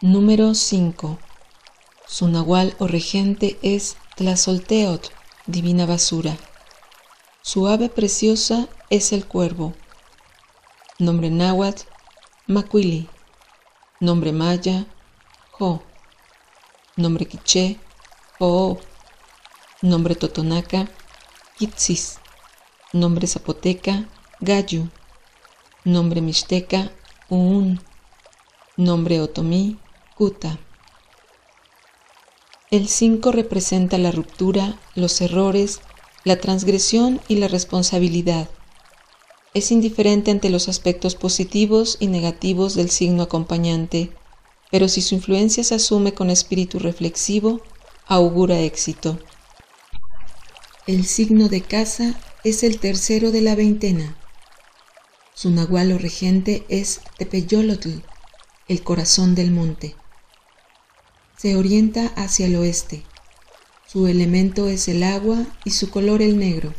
Número 5. Su nahual o regente es Tlazolteotl, divina basura. Su ave preciosa es el cuervo. Nombre náhuatl, Macuili. Nombre maya, Jo. Nombre quiché, Ho. Nombre totonaca, Kitsis. Nombre zapoteca, Gayu. Nombre mixteca, Uun. Nombre otomí, El 5 representa la ruptura, los errores, la transgresión y la responsabilidad. Es indiferente ante los aspectos positivos y negativos del signo acompañante, pero si su influencia se asume con espíritu reflexivo, augura éxito. El signo de casa es el tercero de la veintena. Su nahual regente es Tepeyolotl, el corazón del monte. Se orienta hacia el oeste. Su elemento es el agua y su color el negro.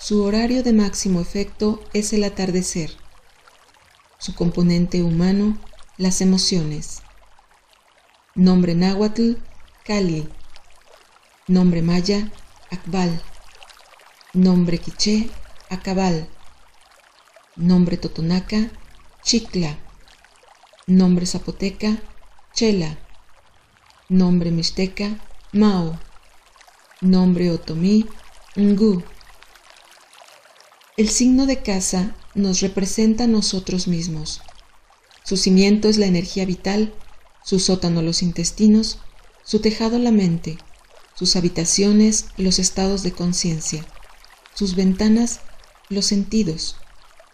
Su horario de máximo efecto es el atardecer. Su componente humano, las emociones. Nombre náhuatl, Cali. Nombre maya, Akbal. Nombre quiché, Acabal. Nombre totonaca, Chicla. Nombre zapoteca, Chela. Nombre mixteca, Mao. Nombre otomí, Ngu. El signo de casa nos representa a nosotros mismos. Su cimiento es la energía vital, su sótano los intestinos, su tejado la mente, sus habitaciones los estados de conciencia, sus ventanas los sentidos,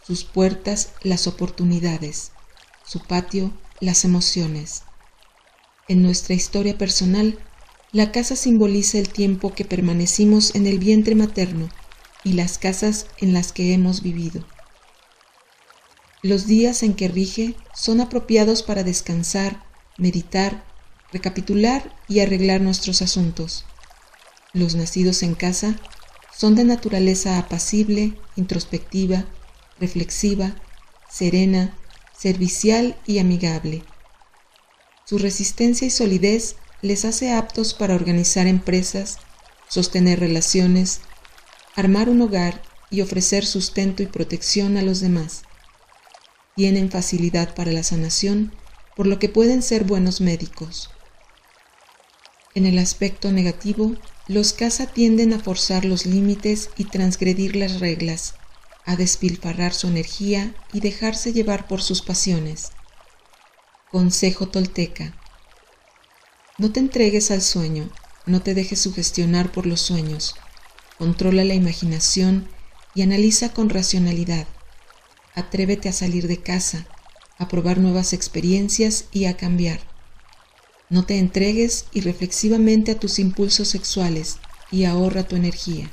sus puertas las oportunidades, su patio las emociones. En nuestra historia personal, la casa simboliza el tiempo que permanecimos en el vientre materno y las casas en las que hemos vivido. Los días en que rige son apropiados para descansar, meditar, recapitular y arreglar nuestros asuntos. Los nacidos en casa son de naturaleza apacible, introspectiva, reflexiva, serena, servicial y amigable. Su resistencia y solidez les hace aptos para organizar empresas, sostener relaciones, armar un hogar y ofrecer sustento y protección a los demás. Tienen facilidad para la sanación, por lo que pueden ser buenos médicos. En el aspecto negativo, los casa tienden a forzar los límites y transgredir las reglas, a despilfarrar su energía y dejarse llevar por sus pasiones. Consejo tolteca. No te entregues al sueño, no te dejes sugestionar por los sueños, Controla la imaginación y analiza con racionalidad. Atrévete a salir de casa, a probar nuevas experiencias y a cambiar. No te entregues irreflexivamente a tus impulsos sexuales y ahorra tu energía.